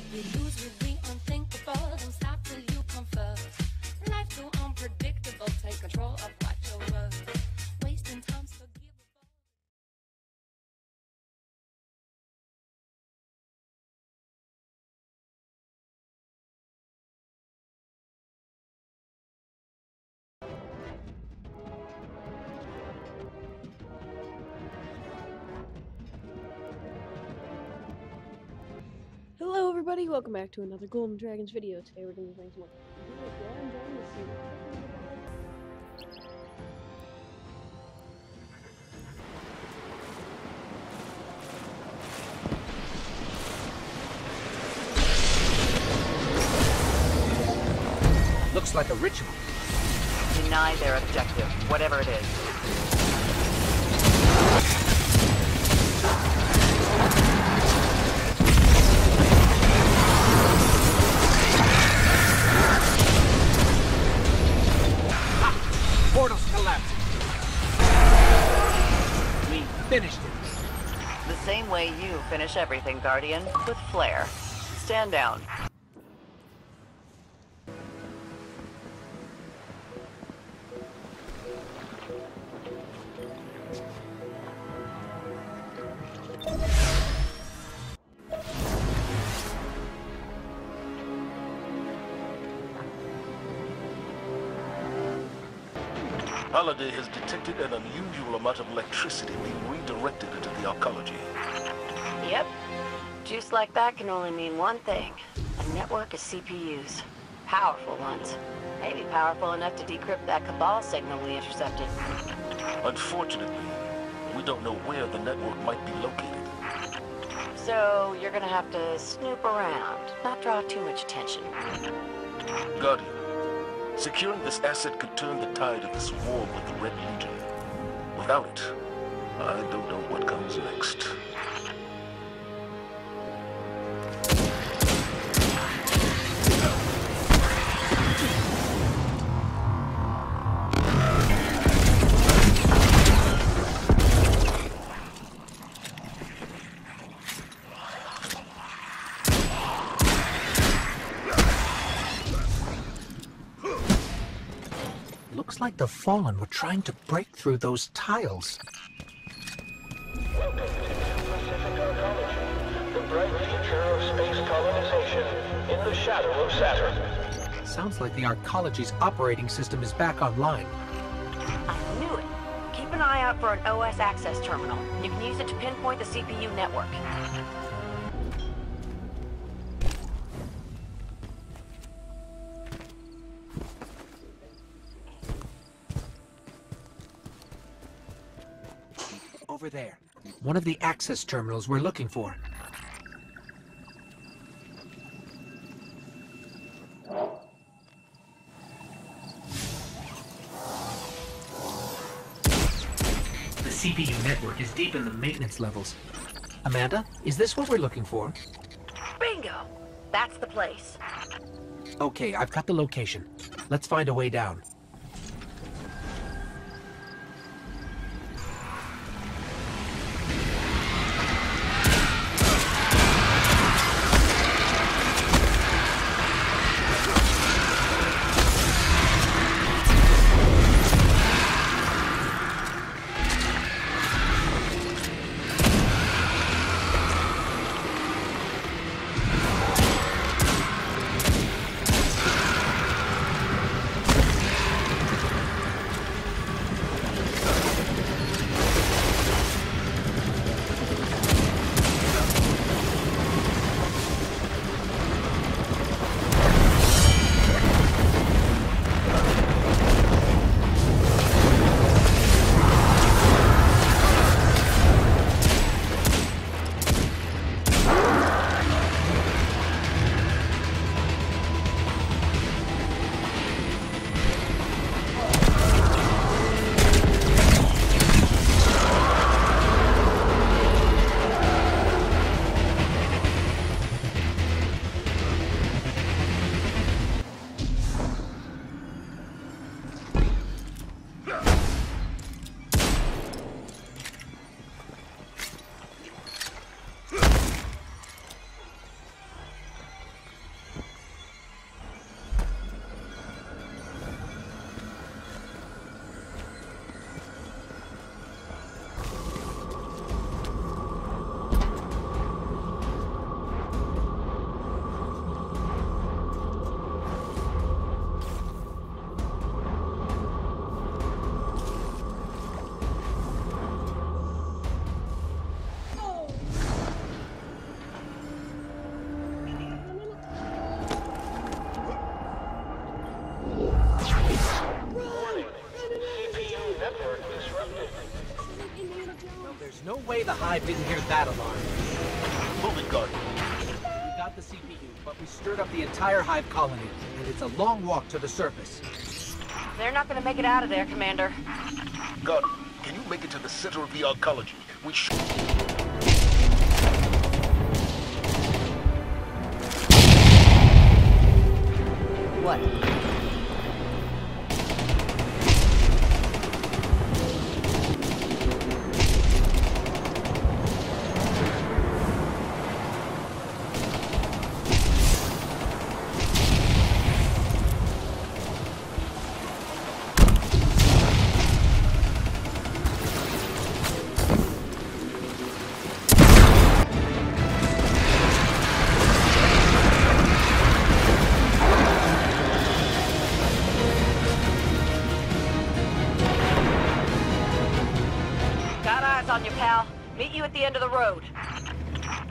If you lose. with Hello everybody, welcome back to another Golden Dragons video. Today we're going to be playing some more. If you are enjoying this series, Looks like a ritual. Deny their objective, whatever it is. Finish everything, Guardian, with flair. Stand down. Holliday has detected an unusual amount of electricity being redirected into the arcology. Yep. Juice like that can only mean one thing. A network of CPUs. Powerful ones. Maybe powerful enough to decrypt that Cabal signal we intercepted. Unfortunately, we don't know where the network might be located. So you're gonna have to snoop around, not draw too much attention. Guardian, securing this asset could turn the tide of this war with the Red Legion. Without it, I don't know what comes next. Looks like the Fallen were trying to break through those tiles. Welcome to Pacific the bright future of space colonization in the shadow of Saturn. Sounds like the Arcology's operating system is back online. I knew it. Keep an eye out for an OS access terminal. You can use it to pinpoint the CPU network. Over there. One of the access terminals we're looking for. The CPU network is deep in the maintenance levels. Amanda, is this what we're looking for? Bingo! That's the place. Okay, I've got the location. Let's find a way down. The Hive didn't hear that alarm. Move it, Guardian. We got the CPU, but we stirred up the entire Hive colony, and it's a long walk to the surface. They're not gonna make it out of there, Commander. Guardian, can you make it to the center of the arcology? We should... end of the road.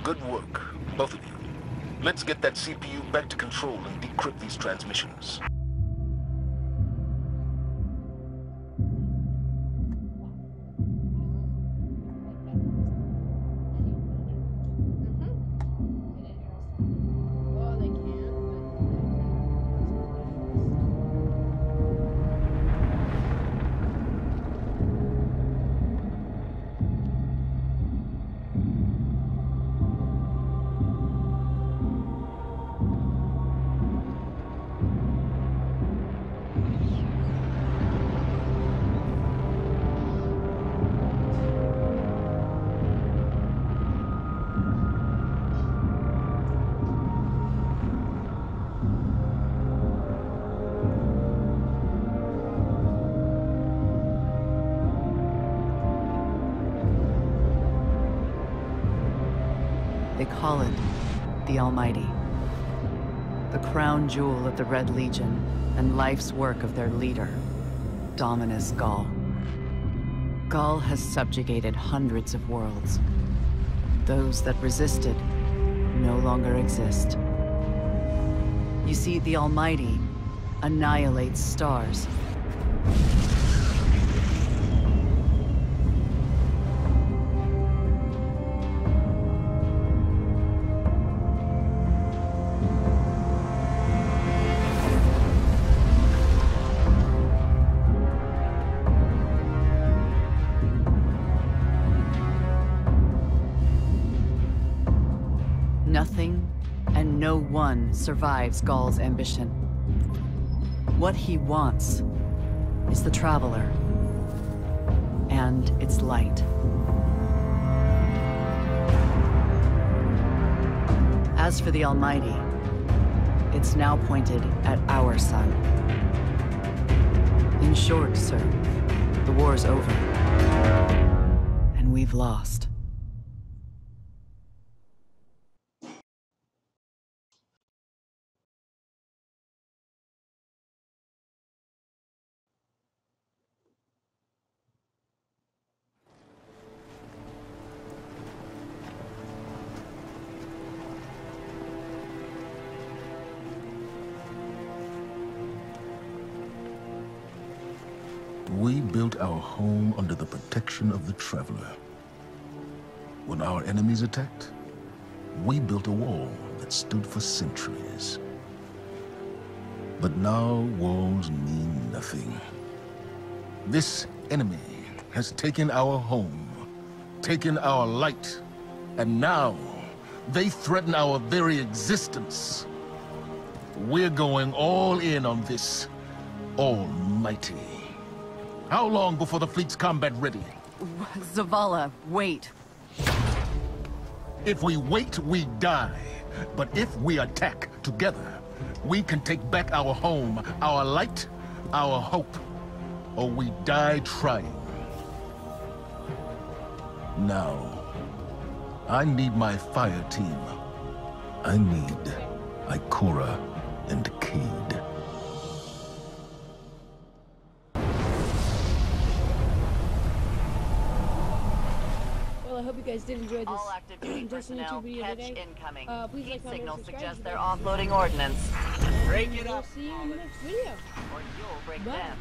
Good work, both of you. Let's get that CPU back to control and decrypt these transmissions. Call it the Almighty. The crown jewel of the Red Legion and life's work of their leader, Dominus Ghaul. Ghaul has subjugated hundreds of worlds. Those that resisted no longer exist. You see, the Almighty annihilates stars. Survives Ghaul's ambition. What he wants is the Traveler and its light. As for the Almighty, it's now pointed at our sun. In short, sir, the war's over. And we've lost. We built our home under the protection of the Traveler. When our enemies attacked, we built a wall that stood for centuries. But now walls mean nothing. This enemy has taken our home, taken our light, and now they threaten our very existence. We're going all in on this almighty. How long before the fleet's combat ready? Zavala, wait. If we wait, we die. But if we attack together, we can take back our home, our light, our hope. Or we die trying. Now, I need my fire team. I need Ikora and Cayde. Guys did enjoy this All active duty Destiny 2 personnel video catch today. incoming. Uh, please Heat like, comment, signals subscribe, suggest they're offloading ordnance. Break it We'll up. see you in the next video. Or you'll break Bye. them.